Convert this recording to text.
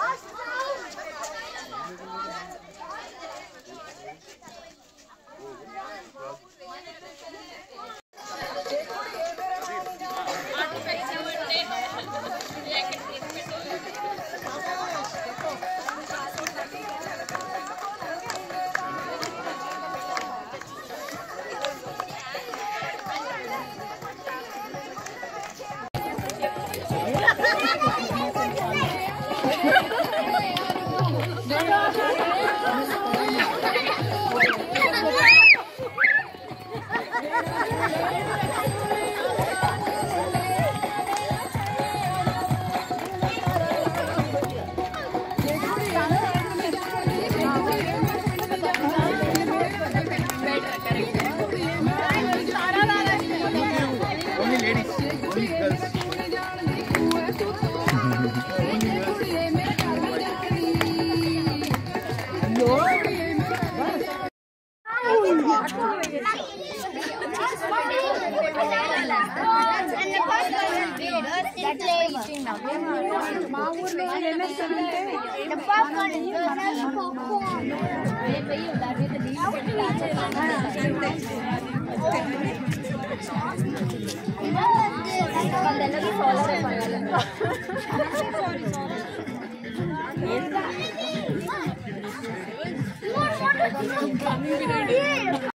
啊什ハハハハ! మా ఊర్లో NSM follow 我操你妈你